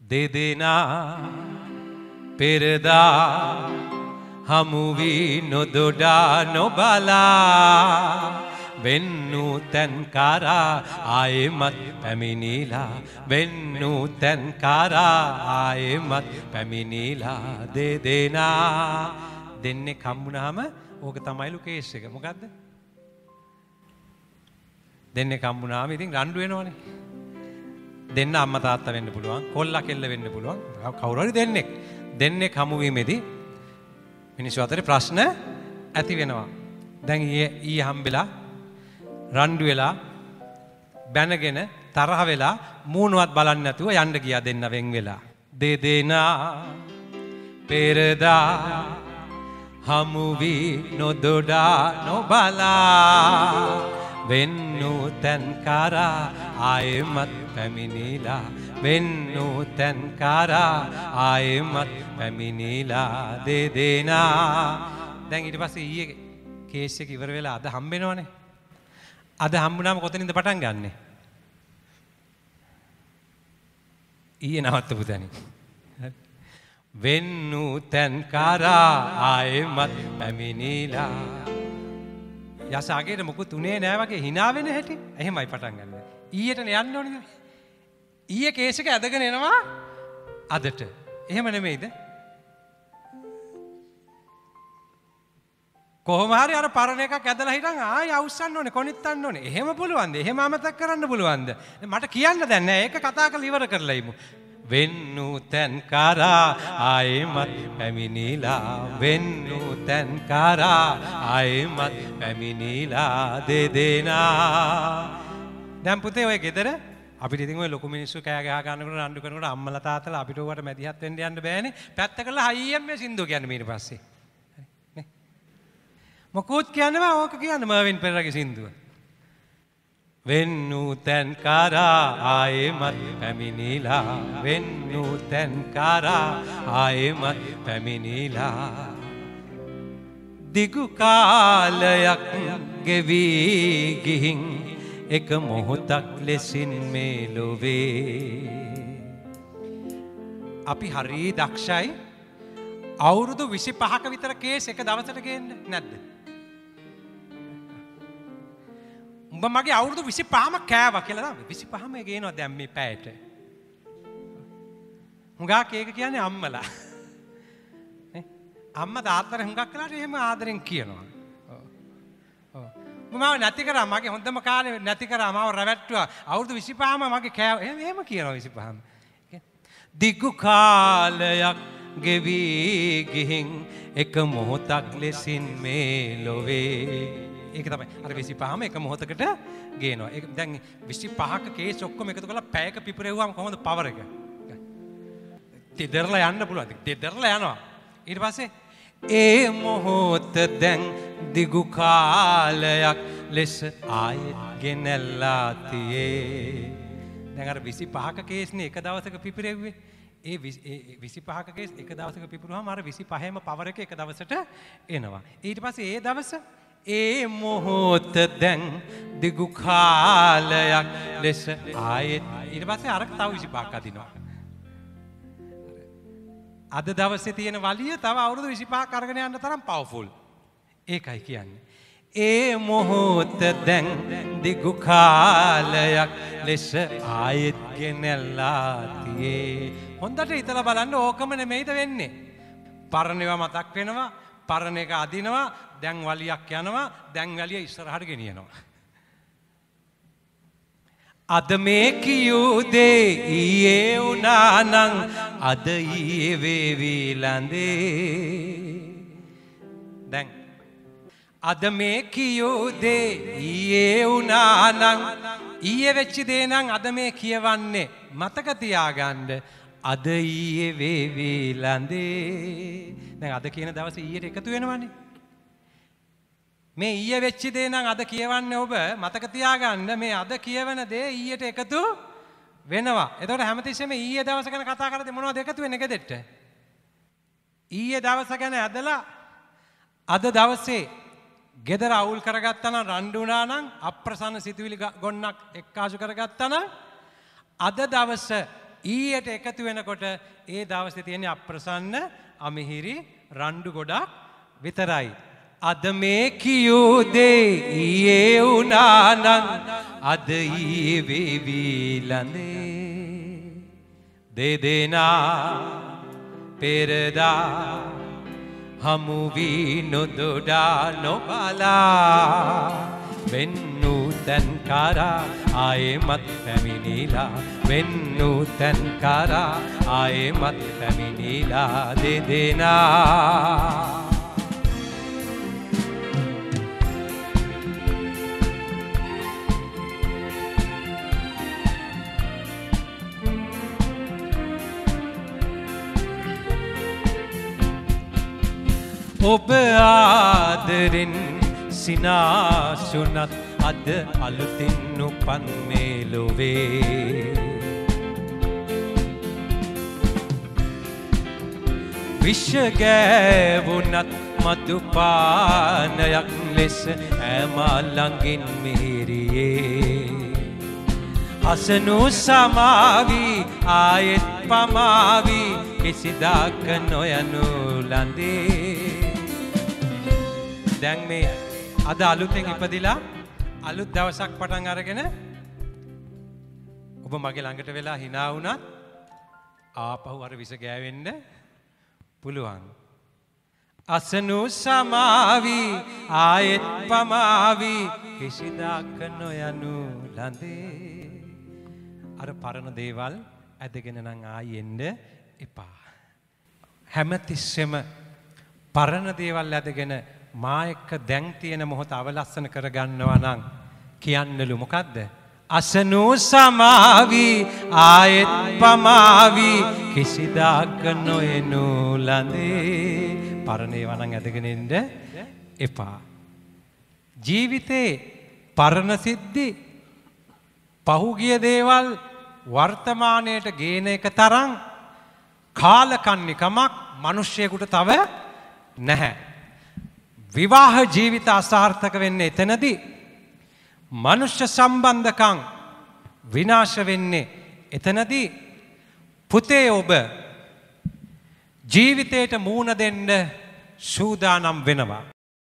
දෙදෙනා පෙරදා හමුවී නොදොඩා නොබලා වෙන්නූ තැන් කරා ආයෙමත් පැමිණිලා වෙන්නූ තැන් කරා ආයෙමත් පැමිණිලා දෙදෙනා දෙන්නේ කම්බුනාම ඕක තමයිලු කේස් එක. මොකක්ද දෙන්නේ කම්බුනාම ඉතින් රණ්ඩු වෙනවනේ. දෙන්න අම්ම තාත්තා වෙන්න පුළුවන් කොල්ලා කෙල්ල වෙන්න පුළුවන්. කවුරු හරි දෙන්නෙක්. දෙන්නෙක් හමුවීමේදී මිනිස්සු අතරේ ප්‍රශ්න ඇති වෙනවා. දැන් ඊයේ ඊයේ හම්බෙලා රණ්ඩු වෙලා බැනගෙන තරහ වෙලා මූණවත් බලන්නේ නැතුව යන්න ගියා දෙන්න වෙන් වෙලා. දෙදෙනා පෙරදා හමු වී නොදොඩා නොබලා. වෙන්නූ තැන් කරා ආයෙමත් පැමිණිලා. වෙන්නූ තැන් කරා ආයෙමත් පැමිණිලා. දෙදෙනා දැන්. ඊට පස්සේ ඊයේ කේස් එක ඉවර වෙලා අද හම්බෙනවනේ. අද හම්බුනාම කොතනින්ද පටන් ගන්නෙ? ඊයේ නවත්තපු තැනින්. වෙන්නූ තැන් කරා ආයෙමත් පැමිණිලා. යසාගේට මොකු තුනේ නෑ වගේ හිනාවෙන හැටි එහෙමයි පටන් ගන්න. ඊයටන යන්න ඕනිද. ඊය කේසක ඇදගෙන එනවා අදට. එහෙම නෙමෙයිද. කොහොමහරි අර පරණ එකක් ඇදලා හිටන් ආය අවුස්සන්න ඕනේ කොනිත්තන්න ඕනේ. එහෙම පුළුවන්ද? එහෙම අමතක කරන්න පුළුවන්ද? මට කියන්න දැන් නෑ. ඒක කතා කරලා ඉවර කරලා ඉමු. වෙන්නු තැන් කරා. ආයෙමත් පැමිණිලා වෙන්නු තැන් කරා. ආයෙමත් පැමිණිලා දෙදෙනා දැන්. පුතේ ඔය ගෙදර අපිට ඉතින් ඔය ලොකු මිනිස්සු කෑ ගහ ගන්නකොට රණ්ඩු කරනකොට අම්මලා තාත්තලා අපිට ඕකට මැදිහත් වෙන්න යන්න බෑනේ. පැත්ත කරලා හයියෙන් මේ සින්දුව කියන්නේ ඊට පස්සේ. නේ? මොකුත් කියන්නේ බෑ ඕක කියන්නේ මර්වින් පෙරරගේ සින්දුව. වෙන්නූ තැන් කරා ආයෙමත් පැමිණිලා. වෙන්නූ තැන් කරා ආයෙමත් පැමිණිලා. දිගු කාලයක් ගෙවී ගිහින් එක මොහොතක් ලෙසින් මේ ලොවේ. අපි හරි දක්ෂයි. අවුරුදු විසි පහක විතර කේස් එක දවසට ගේන්න නැද්ද? උඹ මගේ අවුරුදු විසි පහම කෑව කියලා විසි පහම ගේනවා දැම් මේ පැයට. හුඟා ඒක කියන්නේ අම්මලා. අම්ම තාත්තර හුඟක් කලාට එහෙම ආදරෙන් කියනවා. මම නැති කරා මගේ හොඳම කාලේ නැති කරා මාව රැවැට්ටුවා. අවුරුදු 25ම මගේ කෑ එහෙම කියනවා 25ම දිගු කාලයක් ගෙවි ගිහින් එක මොහොතක් ලෙසින් මේ ලොවේ. ඒක තමයි. අර 25ම එක මොහොතකට ගේනවා. ඒක දැන් 25ක කේස් ඔක්කොම එකතු කරලා පැයක පිපිරෙව්වම කොහොමද පවර එක? දෙදරලා යන්න පුළුවන්. දෙදරලා යනවා. ඊට පස්සේ ඒ මොහොත දැන් දිගු කාලයක් ලෙස ආයෙත් ගෙනැල්ලා තියේ දැන් අර 25ක කේස්නේ එක දවසක පිපිරෙව්වේ ඒ විසි පහක කේස් එක දවසක පිපුරුවහම අර 25ම පවර එක එක දවසට එනවා. ඊට පස්සේ ඒ දවස ඒ මොහොත දැන් දිගු කාලයක් ලෙස ආයෙත් ඊට පස්සේ අර තව 25ක් අදිනවා අද දවසේ තියෙන වලිය තව අවුරුදු 25ක් අරගෙන යන්න තරම් පවර්ෆුල්. ඒකයි කියන්නේ. ඒ මොහොත දැන් දිගු කාලයක් ලෙස ආයෙත් ගෙනල්ලා තියේ. හොඳට හිතලා බලන්න ඕකම නෙමෙයිද වෙන්නේ. පරණේවා මතක් වෙනවා, පරණ එක අදිනවා, දැන් වලියක් යනවා, දැන් වලිය ඉස්සරහට ගෙනියනවා. අද මේ කියූදේ ඊයේ වුනානං අද ඊයේ වේවී ලඳේ දැන් අද මේ කියූදේ ඊයේ වුනානං ඊයේ වෙච්ච දේ නම් අද මේ කියවන්නේ මතක තියාගන්න අද ඊයේ වේවී ලඳේ දැන් අද කියන දවසේ ඊයට එකතු වෙනවනේ මේ ඊය වෙච්චි දේ නම් අද කියවන්න ඔබ මතක තියාගන්න මේ අද කියවන දේ ඊයට එකතු වෙනවා. එතකොට හැමතිස්සෙම ඊයේ දවස ගැන කතා කරද්දී මොනවද එකතු වෙන්නේ ගෙදෙට්ට? ඊයේ දවස ගැන ඇදලා අද දවසේ ගෙදර අවුල් කරගත්තා නම් රණ්ඩු වුණා නම් අප්‍රසන්න සිතුවිලි ගොන්නක් එක්කාසු කරගත්තා නම් අද දවස ඊයට එකතු වෙනකොට ඒ දවසේ තියෙන අප්‍රසන්න අමිහිරි රණ්ඩු ගොඩක් විතරයි. අද මේ කියූදේ ඊයේ වුනානං අද ඊයේ වේවීලඳේ දෙදෙනා පෙරදා හමුවී නොදොඩා නොබලා වෙන්නූ තැන් කරා. ආයෙමත් පැමිණිලා වෙන්නූ තැන් කරා. ආයෙමත් පැමිණිලා දෙදෙනා ඔබ ආදරෙන් සිනාසුනත් අද අලුතින් උපන් මේ ලොවේ විශ්ගෑවුනත් මදුපානයක් ලෙස ඇමල්ලඟින් මිහිරියේ. අසනු සමාවී ආයෙත් පමාවී කිසිදාක නොයනු ලඳේ. දැන් මේ අද අලුතෙන් ඉපදිලා අලුත් දවසක් පටන් අරගෙන ඔබ මගේ ළඟට වෙලා හිනා වුණත් ආපහු අර විස ගෑවෙන්න පුළුවන්. අසනු සමාවී ආයෙත් පමාවී කිසිදාක නොයනු ලඳේ අර පරණ දේවල් ඇදගෙන නං ආයෙන්ඩ එපා. හැමතිස්සෙම පරණ දේවල් ඇදගෙන මා එක්ක දැන් තියෙන මොහොත අවලස්සන කරගන්නවා නම් කියන්නලු මොකක්ද? අසනූ සමාවී ආයෙත් පමාවී කිසිදාක නොයනු ලඳේ පරණේ වනං ඇදගෙනෙන්ට එපා. ජීවිතේ පරණ සිද්ධි පහුගිය දේවල් වර්තමානයට ගේන එක තරම් කාලකන්නිකමක් මනුෂ්‍යයකුට තව නැහැ. විවාහ ජීවිත අසාර්ථක වෙන්න එතනදී මනුෂ්‍ය සම්බන්ධකං විනාශ වෙන්නේ එතනදී පුතේ ඔබ ජීවිතයට මූුණ දෙන්න සූදානම් වෙනවා.